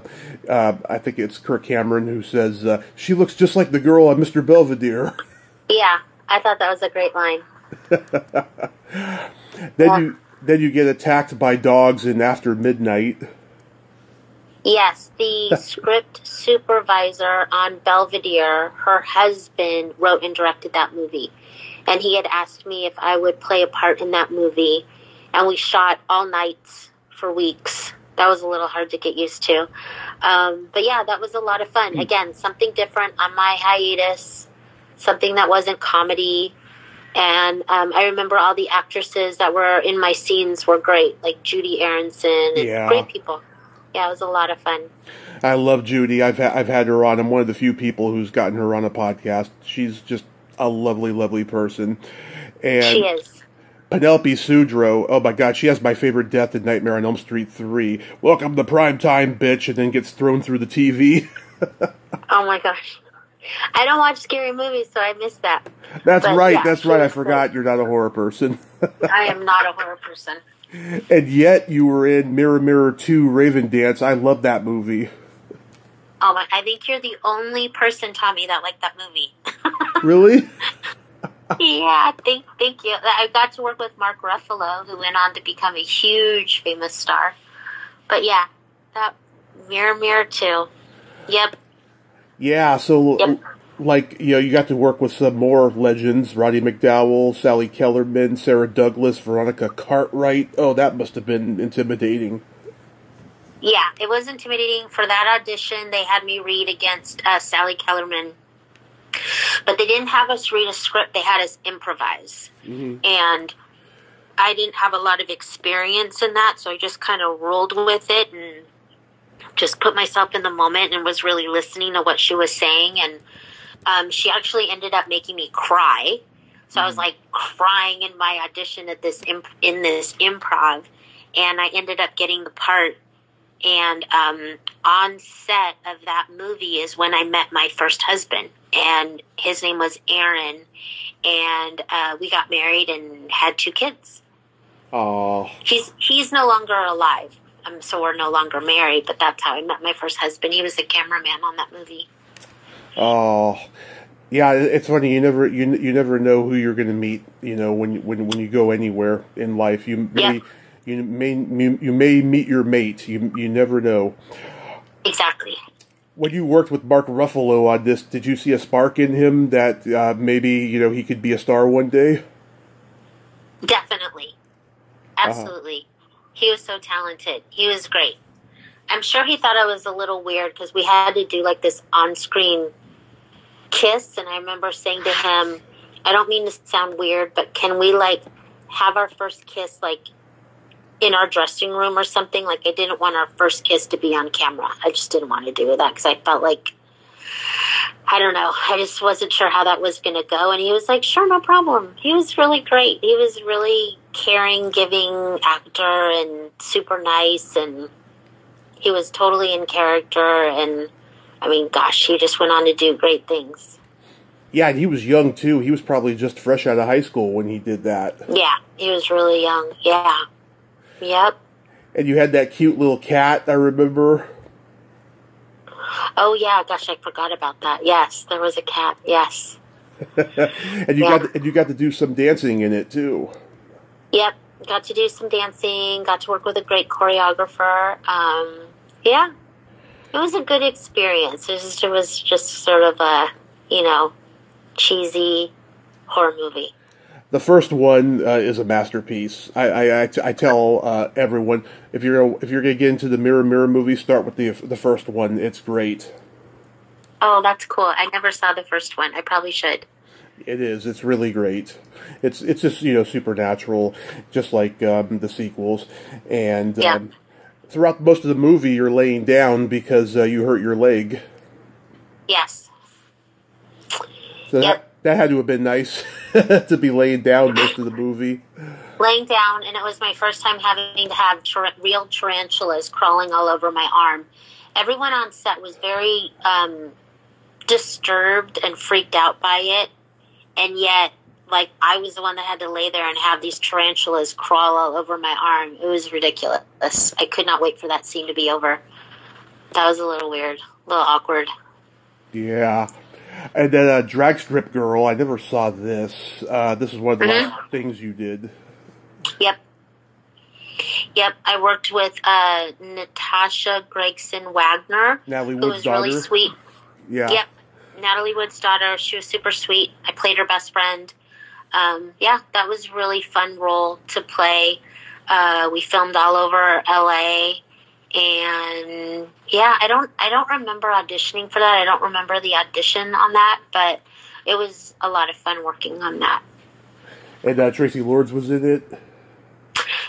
uh, I think it's Kirk Cameron who says uh, she looks just like the girl on Mr. Belvedere. Yeah, I thought that was a great line. then yeah. you then you get attacked by dogs in After Midnight. Yes, the script supervisor on Belvedere, her husband wrote and directed that movie and he had asked me if I would play a part in that movie. And we shot all nights for weeks. That was a little hard to get used to. Um, but yeah, that was a lot of fun. Hmm. Again, something different on my hiatus, something that wasn't comedy. And um, I remember all the actresses that were in my scenes were great, like Judy Aronson and yeah. great people. Yeah, it was a lot of fun. I love Judy. I've ha- I've had her on. I'm one of the few people who's gotten her on a podcast. She's just a lovely, lovely person. And she is. Penelope Sudrow, oh my god, she has my favorite death in Nightmare on Elm Street 3. Welcome to prime time, bitch, and then gets thrown through the TV. oh my gosh. I don't watch scary movies, so I missed that. That's but right, yeah, that's right. I forgot you're not a horror person. I am not a horror person. And yet you were in Mirror Mirror 2 Raven Dance. I love that movie. Oh my! I think you're the only person, Tommy, that liked that movie. really? yeah, thank thank you. I got to work with Mark Ruffalo, who went on to become a huge famous star. But yeah, that Mirror Mirror too. Yep. Yeah. So. Yep. Like you know, you got to work with some more legends: Roddy McDowall, Sally Kellerman, Sarah Douglas, Veronica Cartwright. Oh, that must have been intimidating. Yeah, it was intimidating. For that audition, they had me read against uh, Sally Kellerman, but they didn't have us read a script. They had us improvise, mm-hmm. and I didn't have a lot of experience in that, so I just kind of rolled with it and just put myself in the moment and was really listening to what she was saying. And um, she actually ended up making me cry. So mm-hmm. I was mm-hmm. like crying in my audition at this imp- in this improv, and I ended up getting the part and um, on set of that movie is when I met my first husband, and his name was Aaron, and uh, we got married and had two kids. Oh, he's he's no longer alive, um, so we're no longer married. But that's how I met my first husband. He was the cameraman on that movie. Oh, yeah, it's funny. You never you you never know who you're going to meet. You know when when when you go anywhere in life, you really. Yep you may you may meet your mate. You you never know. Exactly. When you worked with Mark Ruffalo on this, did you see a spark in him that uh, maybe you know he could be a star one day? Definitely, uh-huh. absolutely. Uh-huh. He was so talented. He was great. I'm sure he thought I was a little weird because we had to do like this on-screen kiss, and I remember saying to him, "I don't mean to sound weird, but can we like have our first kiss like in our dressing room or something. Like I didn't want our first kiss to be on camera. I just didn't want to do that because I felt like I don't know. I just wasn't sure how that was going to go. And he was like, "Sure, no problem." He was really great. He was really caring, giving actor, and super nice. And he was totally in character. And I mean, gosh, he just went on to do great things. Yeah, and he was young too. He was probably just fresh out of high school when he did that. Yeah, he was really young. Yeah. Yep. And you had that cute little cat, I remember. Oh yeah, gosh, I forgot about that. Yes, there was a cat. Yes. and you Yeah. got and you got to do some dancing in it too. Yep. Got to do some dancing. Got to work with a great choreographer. Um, yeah, it was a good experience. It was, just, it was just sort of a, you know, cheesy horror movie. The first one uh, is a masterpiece. I, I, I, t- I tell uh, everyone if you're if you're gonna get into the Mirror Mirror movie, start with the the first one. It's great. Oh, that's cool. I never saw the first one. I probably should. It is. It's really great. It's it's just you know supernatural, just like um, the sequels. And Yeah. um, throughout most of the movie, you're laying down because uh, you hurt your leg. Yes. So Yep. that that had to have been nice to be laying down most of the movie. laying down, and it was my first time having to have real tarantulas crawling all over my arm. Everyone on set was very um, disturbed and freaked out by it, and yet, like, I was the one that had to lay there and have these tarantulas crawl all over my arm. It was ridiculous. I could not wait for that scene to be over. That was a little weird, a little awkward. Yeah. And then uh, Drag Strip Girl, I never saw this. Uh, this is one of the Mhm. last things you did. Yep. Yep, I worked with uh, Natasha Gregson Wagner, Natalie who Wood's was daughter. really sweet. Yeah. Yep. Natalie Wood's daughter. She was super sweet. I played her best friend. Um, yeah, that was a really fun role to play. Uh, we filmed all over LA, and yeah, I don't I don't remember auditioning for that. I don't remember the audition on that, but it was a lot of fun working on that. And uh, Traci Lords was in it.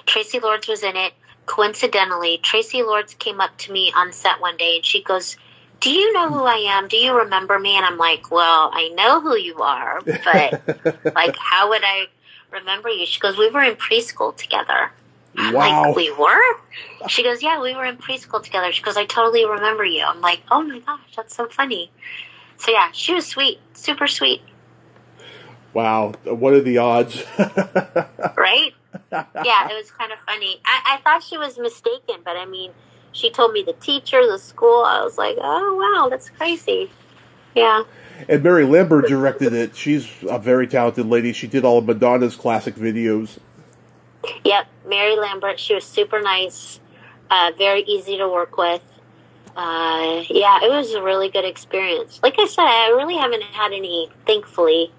Traci Lords was in it. Coincidentally, Traci Lords came up to me on set one day and she goes, Do you know who I am? Do you remember me? And I'm like, Well, I know who you are, but like, how would I remember you? She goes, We were in preschool together. Wow. like, We were? She goes, Yeah, we were in preschool together. She goes, I totally remember you. I'm like, Oh my gosh, that's so funny. So yeah, she was sweet, super sweet, Wow. What are the odds? right? yeah, it was kind of funny. I, I thought she was mistaken, but I mean, she told me the teacher, the school. I was like, oh wow, that's crazy. Yeah, and Mary Lambert directed it. She's a very talented lady. She did all of Madonna's classic videos. Yep. Mary Lambert. She was super nice, uh, very easy to work with. Uh, yeah, it was a really good experience. Like I said, I really haven't had any. Thankfully,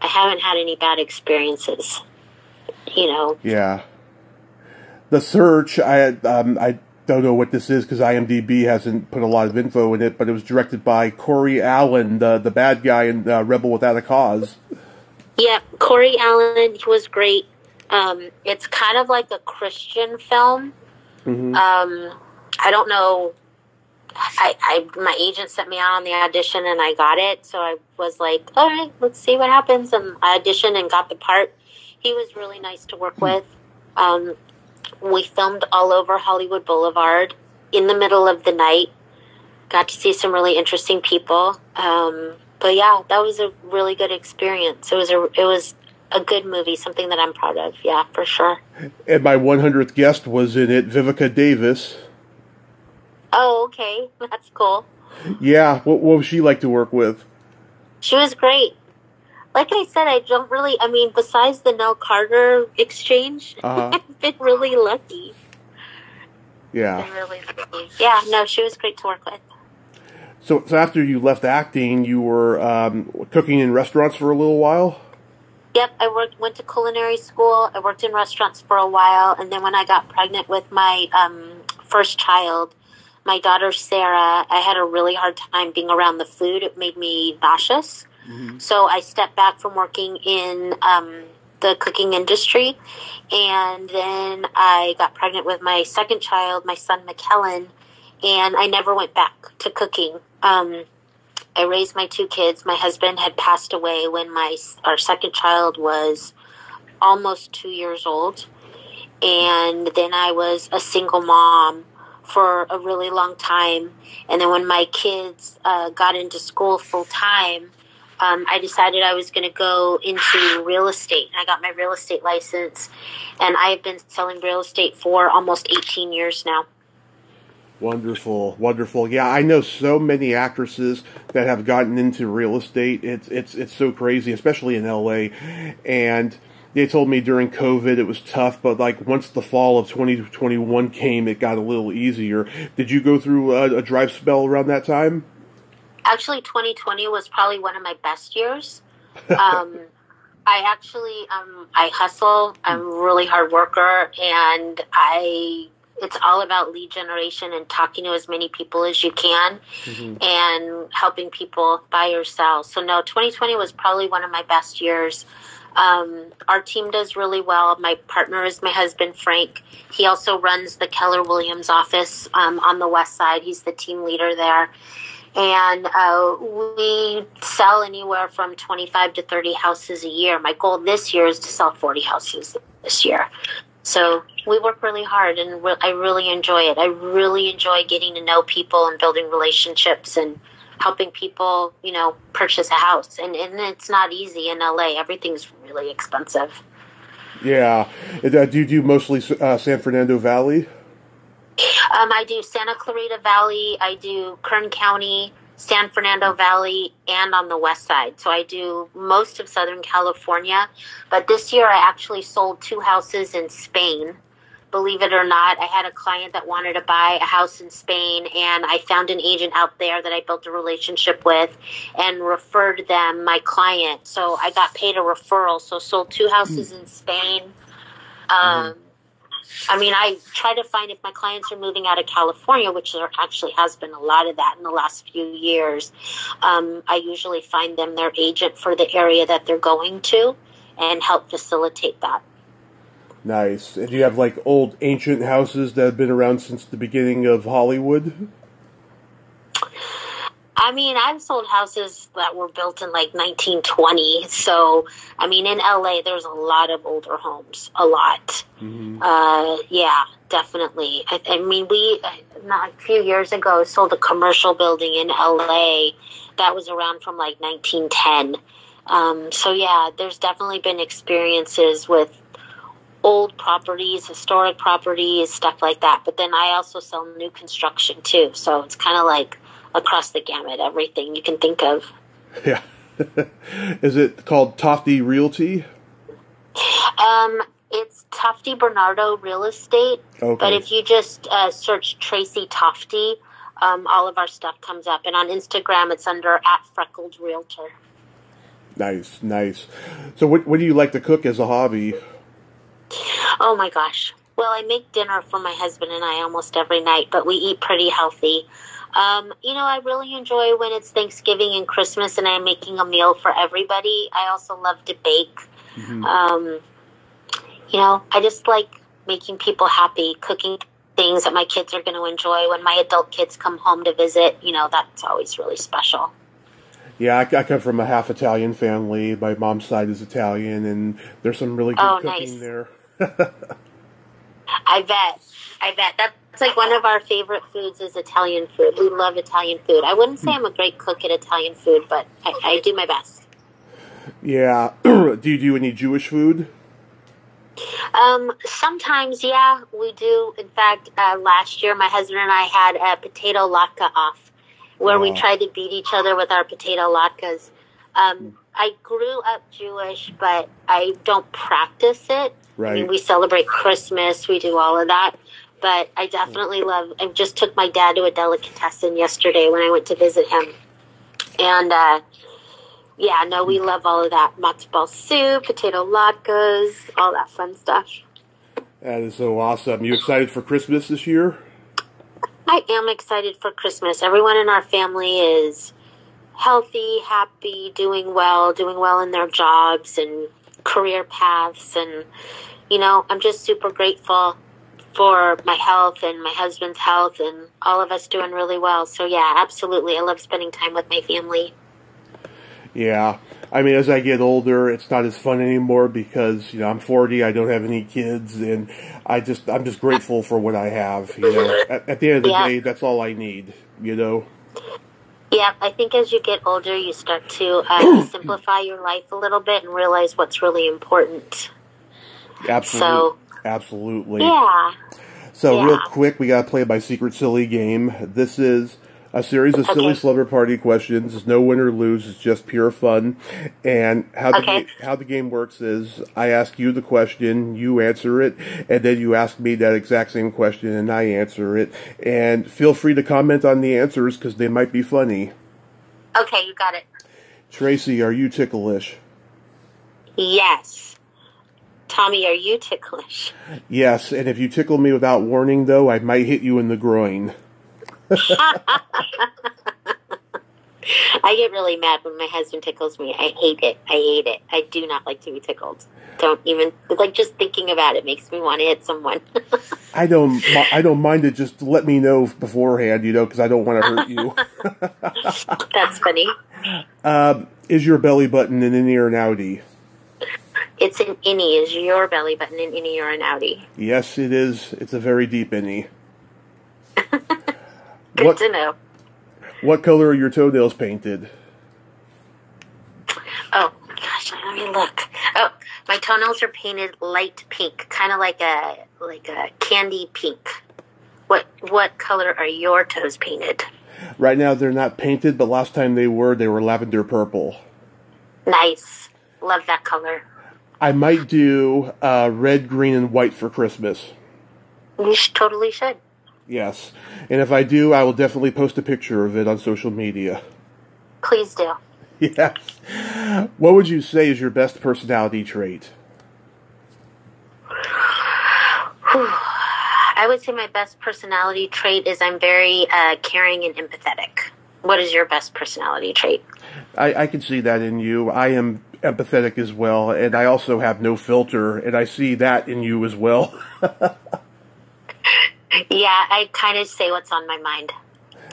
I haven't had any bad experiences. You know, Yeah. The search, I um, I don't know what this is because IMDb hasn't put a lot of info in it, but it was directed by Corey Allen, the the bad guy in uh, Rebel Without a Cause. Yeah, Corey Allen he was great. Um, it's kind of like a Christian film. Mhm. Um, I don't know. I, I my agent sent me out on the audition and I got it, so I was like, all right, let's see what happens. And I auditioned and got the part. He was really nice to work with. Um, we filmed all over Hollywood Boulevard in the middle of the night. Got to see some really interesting people. Um, but yeah, that was a really good experience. It was a it was a good movie, something that I'm proud of. Yeah, for sure. And my 100th guest was in it, Vivica Davis. Oh, okay, that's cool. Yeah, what, what was she like to work with? She was great. Like I said, I don't really. I mean, besides the Nell Carter exchange, Uh-huh. I've been really lucky. Yeah. Really lucky. Yeah, no, she was great to work with. So, so after you left acting, you were um, cooking in restaurants for a little while. Yep, I worked went to culinary school. I worked in restaurants for a while, and then when I got pregnant with my um, first child, my daughter Sarah, I had a really hard time being around the food. It made me nauseous. So I stepped back from working in um, the cooking industry, and then I got pregnant with my second child, my son McKellen, and I never went back to cooking. Um, I raised my two kids. My husband had passed away when my our second child was almost two years old, and then I was a single mom for a really long time. And then when my kids uh, got into school full time, um, I decided I was going to go into real estate. I got my real estate license, and I have been selling real estate for almost 18 years now. Wonderful, wonderful. Yeah, I know so many actresses that have gotten into real estate. It's it's it's so crazy, especially in LA. And they told me during COVID it was tough, but like once the fall of 2021 came, it got a little easier. Did you go through a, a drive spell around that time? Actually, 2020 was probably one of my best years. Um, I actually um, I hustle. I'm a really hard worker, and I it's all about lead generation and talking to as many people as you can mm-hmm. and helping people buy or sell. So no, 2020 was probably one of my best years. Um, our team does really well. My partner is my husband, Frank. He also runs the Keller Williams office um, on the west side. He's the team leader there. And uh, we sell anywhere from 25 to 30 houses a year. My goal this year is to sell 40 houses this year. So we work really hard and re- I really enjoy it. I really enjoy getting to know people and building relationships and helping people, you know, purchase a house. And, and it's not easy in LA. Everything's really expensive. Yeah. Uh, do you do mostly uh, San Fernando Valley? Um, I do Santa Clarita Valley. I do Kern County. San Fernando Valley and on the west side. So I do most of Southern California. But this year I actually sold two houses in Spain. Believe it or not, I had a client that wanted to buy a house in Spain, and I found an agent out there that I built a relationship with and referred them my client. So I got paid a referral. So sold two houses mm. in Spain. Um, mm I mean, I try to find if my clients are moving out of California, which there actually has been a lot of that in the last few years. Um, I usually find them their agent for the area that they're going to and help facilitate that. Nice. And do you have like old ancient houses that have been around since the beginning of Hollywood? I mean, I've sold houses that were built in like 1920. So, I mean, in LA, there's a lot of older homes, a lot. Mm-hmm. Uh, yeah, definitely. I, I mean, we not a few years ago sold a commercial building in LA that was around from like 1910. Um, so yeah, there's definitely been experiences with old properties, historic properties, stuff like that. But then I also sell new construction too. So it's kind of like across the gamut, everything you can think of. Yeah. Is it called Tofte Realty? Um, it's Tofte Bernardo Real Estate. Okay. But if you just uh, search Tracy Tofte, um, all of our stuff comes up. And on Instagram, it's under at Freckled Realtor. Nice, nice. So, what, what do you like to cook as a hobby? Oh my gosh. Well, I make dinner for my husband and I almost every night, but we eat pretty healthy. Um, you know, I really enjoy when it's Thanksgiving and Christmas and I'm making a meal for everybody. I also love to bake. Mm-hmm. Um, you know, I just like making people happy, cooking things that my kids are going to enjoy. When my adult kids come home to visit, you know, that's always really special. Yeah, I, I come from a half Italian family. My mom's side is Italian, and there's some really good oh, cooking nice. there. I bet. I bet. That's it's like one of our favorite foods is Italian food. We love Italian food. I wouldn't say I'm a great cook at Italian food, but I, I do my best. Yeah. do you do any Jewish food? Um, sometimes, yeah, we do. In fact, uh, last year my husband and I had a potato latke off, where we tried to beat each other with our potato latkes. Um, I grew up Jewish, but I don't practice it. Right. I mean, we celebrate Christmas, we do all of that but I definitely love. I just took my dad to a delicatessen yesterday when I went to visit him, and uh, yeah, no, we love all of that matzo ball soup, potato latkes, all that fun stuff. That is so awesome. You excited for Christmas this year? I am excited for Christmas. Everyone in our family is healthy, happy, doing well, doing well in their jobs and career paths. And, you know, I'm just super grateful for my health and my husband's health and all of us doing really well. So yeah, absolutely. I love spending time with my family. Yeah. I mean, as I get older, it's not as fun anymore because you know I'm 40. I don't have any kids, and I just I'm just grateful for what I have. You know, at, at the end of the Yeah. day, that's all I need. You know. Yeah, I think as you get older, you start to uh, simplify your life a little bit and realize what's really important. Absolutely. So- Absolutely. Yeah. So Yeah. real quick, we gotta play my secret silly game. This is a series of silly Okay. slumber party questions. There's no win or lose. It's just pure fun. And how the Okay. ga- how the game works is, I ask you the question, you answer it, and then you ask me that exact same question, and I answer it. And feel free to comment on the answers because they might be funny. Okay, you got it. Tracy, are you ticklish? Yes. Tommy, are you ticklish? Yes. And if you tickle me without warning, though, I might hit you in the groin. I get really mad when my husband tickles me. I hate it. I hate it. I do not like to be tickled. Don't even like just thinking about it makes me want to hit someone. I don't. I don't mind it. Just let me know beforehand, you know, because I don't want to hurt you. That's funny. um, is your belly button an innie or an outie? It's an innie. Is your belly button an innie or an outie? Yes, it is. It's a very deep innie. Good What to know. What color are your toenails painted? Oh gosh, let me look. Oh, my toenails are painted light pink, kind of like a like a candy pink. What what color are your toes painted? Right now, they're not painted, but last time they were, they were lavender purple. Nice. Love that color. I might do uh, red, green, and white for Christmas. You totally should. Yes, and if I do, I will definitely post a picture of it on social media. Please do. Yes. What would you say is your best personality trait? I would say my best personality trait is I'm very uh, caring and empathetic. What is your best personality trait? I, I can see that in you. I am empathetic as well, and I also have no filter, and I see that in you as well. Yeah, I kind of say what's on my mind.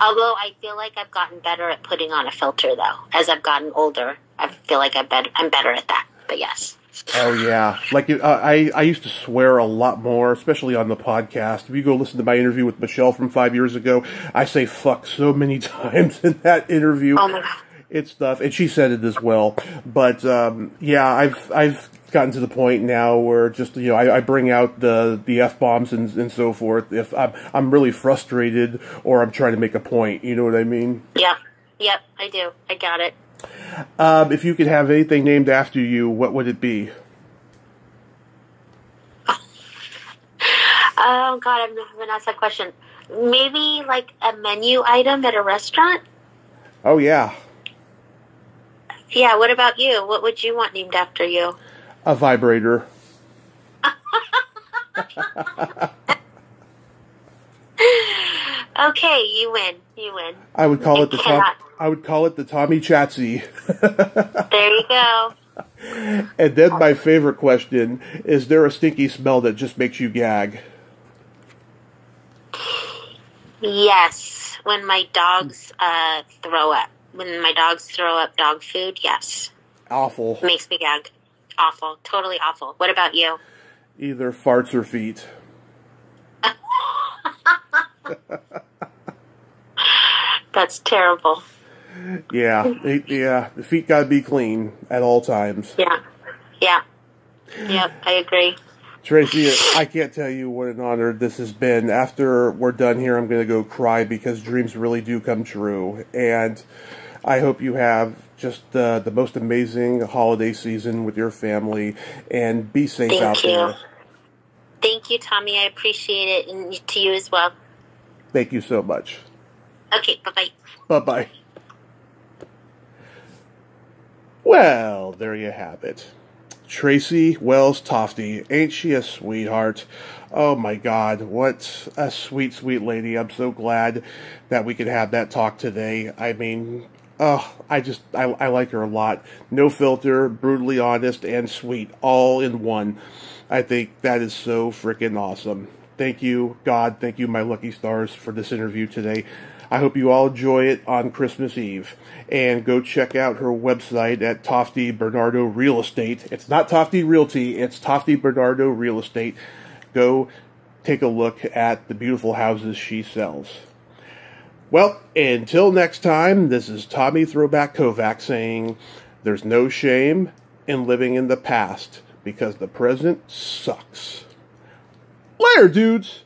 Although I feel like I've gotten better at putting on a filter, though. As I've gotten older, I feel like I'm better, I'm better at that. But yes. oh yeah, like uh, I I used to swear a lot more, especially on the podcast. If you go listen to my interview with Michelle from five years ago, I say fuck so many times in that interview. Oh my god. It's stuff, and she said it as well. But um, yeah, I've I've gotten to the point now where just you know I, I bring out the the f bombs and and so forth if I'm I'm really frustrated or I'm trying to make a point. You know what I mean? Yep. Yep, I do. I got it. Um, if you could have anything named after you, what would it be? Oh god, I've never been asked that question. Maybe like a menu item at a restaurant? Oh yeah, Yeah, what about you? What would you want named after you? a vibrator. Okay, you win. You win. I would call I it the Tom. I would call it the Tommy Chatsy. There you go. and then my favorite question: Is there a stinky smell that just makes you gag? Yes, when my dogs uh, throw up. When my dogs throw up dog food, yes. Awful. Makes me gag. Awful. Totally awful. What about you? Either farts or feet. That's terrible. Yeah, it- yeah. The feet gotta be clean at all times. Yeah. Yeah. Yep, I agree. Tracy, I can't tell you what an honor this has been. After we're done here, I'm gonna go cry because dreams really do come true, and I hope you have just uh, the most amazing holiday season with your family, and be safe Thank out you. there. Thank you, Tommy. I appreciate it, and to you as well. Thank you so much. Okay, bye bye. Bye bye. Well, there you have it. Tracy Wells Tofte. Ain't she a sweetheart? Oh my god, what a sweet, sweet lady. I'm so glad that we could have that talk today. I mean, oh, I just, I, I like her a lot. No filter, brutally honest, and sweet, all in one. I think that is so freaking awesome. Thank you, God. Thank you, my lucky stars, for this interview today. I hope you all enjoy it on Christmas Eve. And go check out her website at Tofte Bernardo Real Estate. It's not Tofte Realty, it's Tofte Bernardo Real Estate. Go take a look at the beautiful houses she sells. Well, until next time, this is Tommy Throwback Kovac saying there's no shame in living in the past because the present sucks. Later, dudes!